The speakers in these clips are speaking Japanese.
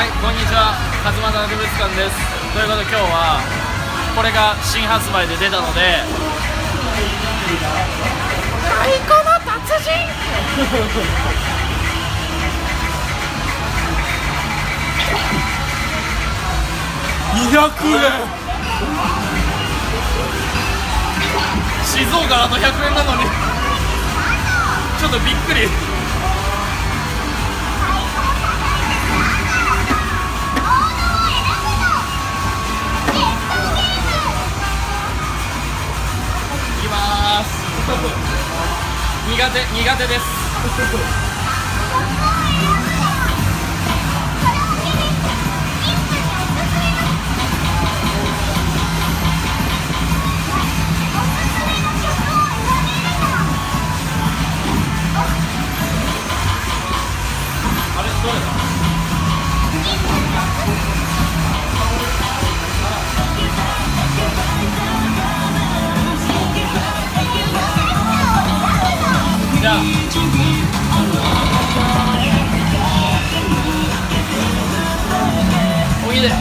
はいこんにちは。勝俣博物館です。ということで今日はこれが新発売で出たので太鼓の達人。200円。静岡だと100円なのに。ちょっとびっくり手苦手です。ゃおいで。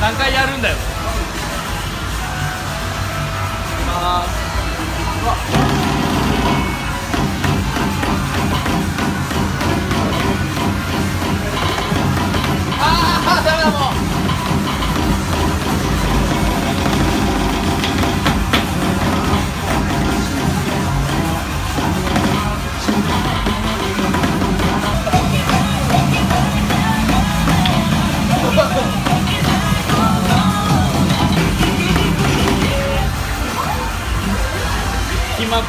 何回やるんだよ。いきます。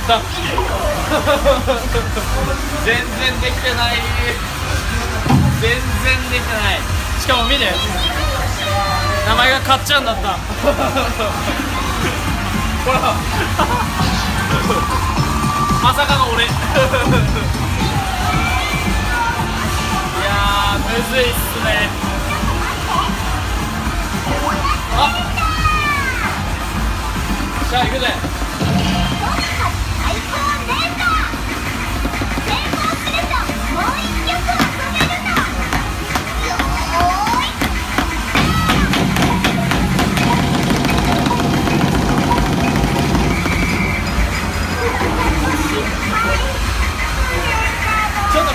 全然できてない。全然できてない。しかも見て名前がかっちゃんだった。ほら。まさかの俺。いやむずいっすね。あじゃあ行くぜ。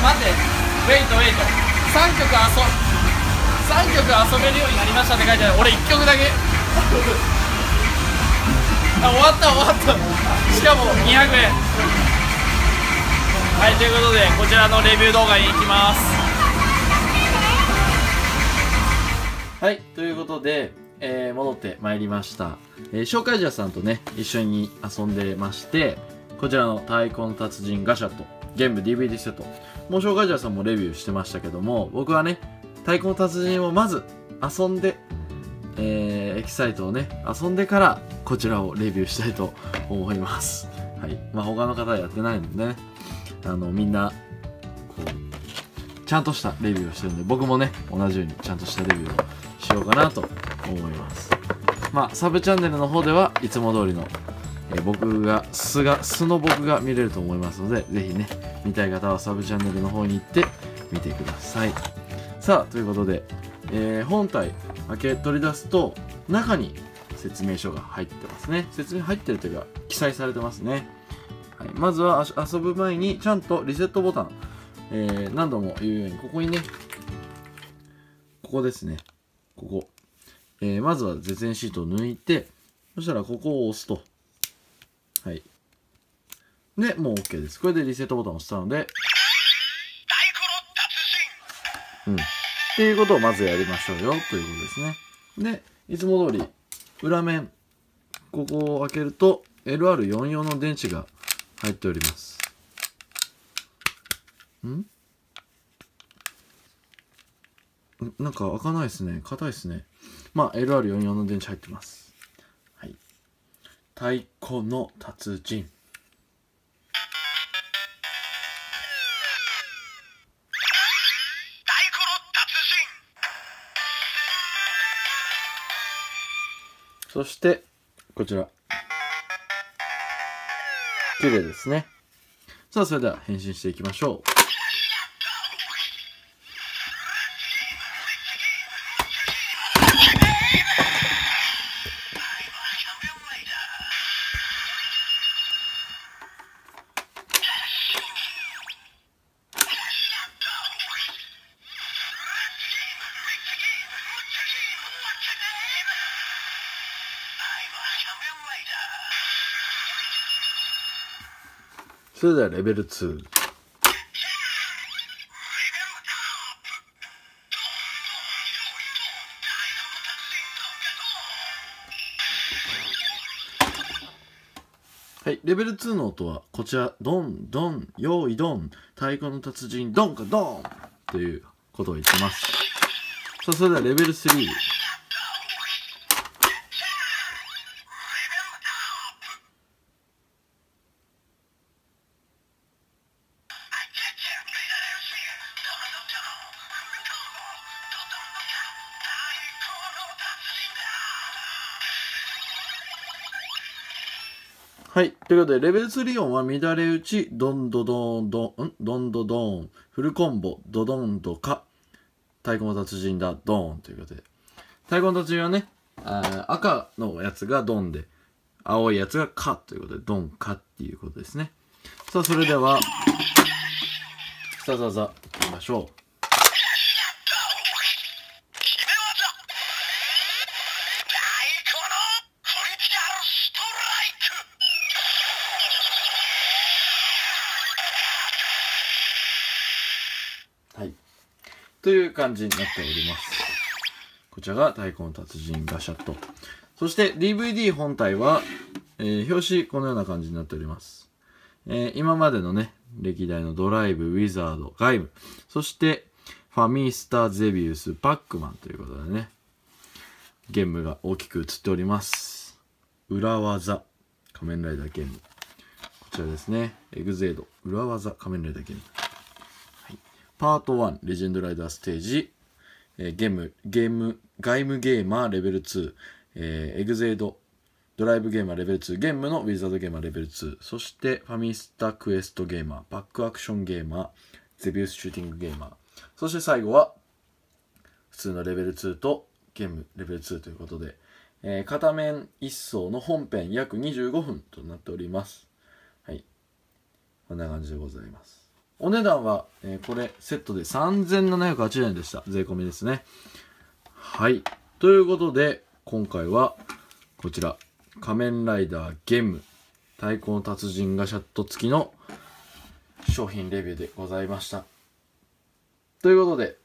待って。ウェイトウェイト3曲遊3曲遊べるようになりましたって書いてある。俺1曲だけ。あ終わった終わった。しかも200円。はいということでこちらのレビュー動画に行きます。はいということで、えー戻ってまいりました、えー紹介者さんとね一緒に遊んでましてこちらの太鼓の達人ガシャとゲーム DVD セット。もう紹介者さんもレビューしてましたけども僕はね太鼓の達人をまず遊んでえーエキサイトをね遊んでからこちらをレビューしたいと思います。はい。まあ他の方はやってないのでね。あのみんなこうちゃんとしたレビューをしてるんで僕もね同じようにちゃんとしたレビューをしようかなと思います。まあサブチャンネルの方ではいつも通りの、え僕が素が素の僕が見れると思いますのでぜひね見たい方はサブチャンネルの方に行って見てください。さあということで、えー本体開け取り出すと中に説明書が入ってますね。説明入ってるというか記載されてますね、はい、まずは遊ぶ前にちゃんとリセットボタン、えー何度も言うようにここにねここですね。ここ、えーまずは絶縁シートを抜いてそしたらここを押すと。はいでもう OK ですこれでリセットボタンを押したのでうんっていうことをまずやりましょうよということですね。で、いつも通り裏面、ここを開けると LR44 の電池が入っております。ん？ん？なんか開かないですね。硬いですね。まあ LR44 の電池入ってます。はい。太鼓の達人。そして、こちら。綺麗ですね。さあ、それでは変身していきましょう。それではレベル2。はい、レベル2の音はこちら、ドン、ドン、用意ドン、太鼓の達人、ドンかドンということを言ってます。さあ、それではレベル3。はい。ということで、レベル3音は乱れ打ち、ドンドドンドン、ん？ドンドドン、フルコンボ、ドドンドカ、太鼓の達人だ、ドーンということで。太鼓の達人はね、あ赤のやつがドンで、青いやつがカということで、ドンカっていうことですね。さあ、それでは、さあさあさあ、行きましょう。という感じになっております。こちらが太鼓の達人ガシャット。そして DVD 本体は、えー、表紙このような感じになっております。えー、今までのね、歴代のドライブ、ウィザード、ガイム、そしてファミスター、ゼビウス、パックマンということでね、ゲームが大きく映っております。裏技、仮面ライダーゲーム。こちらですね、エグゼード、裏技、仮面ライダーゲーム。パート1、レジェンドライダーステージ、えー、ゲンム、ゲンム、ガイムゲーマーレベル2、えー、エグゼイド、ドライブゲーマーレベル2、ゲンムのウィザードゲーマーレベル2、そしてファミスタクエストゲーマー、パックアクションゲーマー、ゼビウスシューティングゲーマー、そして最後は、普通のレベル2とゲンムレベル2ということで、えー、片面1層の本編約25分となっております。はい。こんな感じでございます。お値段は、えー、これセットで3780円でした。税込みですね。はい。ということで、今回はこちら、仮面ライダーゲーム太鼓の達人ガシャット付きの商品レビューでございました。ということで、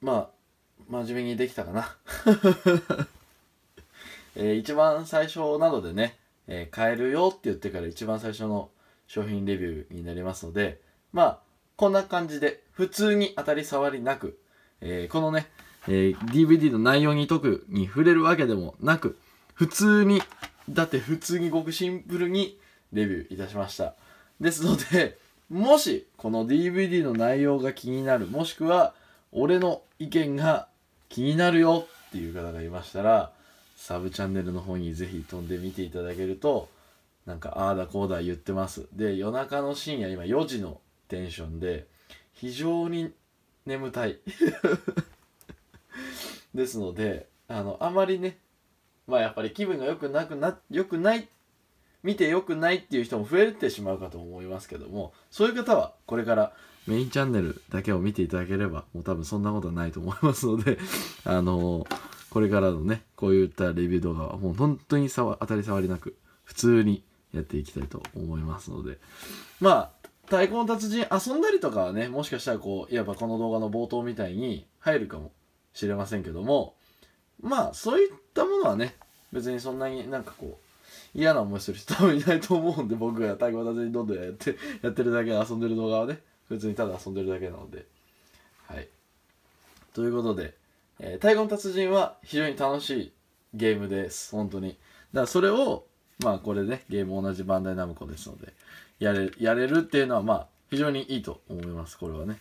まあ、真面目にできたかな。えー、一番最初などでね、えー、買えるよって言ってから一番最初の商品レビューになりますので、まあ、こんな感じで、普通に当たり障りなく、えー、このね、えー、DVD の内容に特に触れるわけでもなく、普通に、だって普通にごくシンプルにレビューいたしました。ですので、もし、この DVD の内容が気になる、もしくは、俺の意見が気になるよっていう方がいましたら、サブチャンネルの方にぜひ飛んでみていただけると、なんかああだこうだ言ってます。で夜中の深夜今4時のテンションで非常に眠たい。ですのであのあまりねまあやっぱり気分が良くなくな良くない見て良くないっていう人も増えてしまうかと思いますけどもそういう方はこれからメインチャンネルだけを見ていただければもう多分そんなことはないと思いますので あのこれからのねこういったレビュー動画はもう本当に当たり障りなく普通にやっていきたいと思いますので。まあ太鼓の達人遊んだりとかはねもしかしたらこういわばこの動画の冒頭みたいに入るかもしれませんけどもまあそういったものはね別にそんなになんかこう嫌な思いする人多分いないと思うんで僕が太鼓の達人どんどんやってやってるだけで遊んでる動画はね別にただ遊んでるだけなので。はい。ということで、えー、太鼓の達人は非常に楽しいゲームです。本当に。だからそれをまあこれね、ゲーム同じバンダイナムコですので、やれ、やれるっていうのはまあ非常にいいと思います、これはね。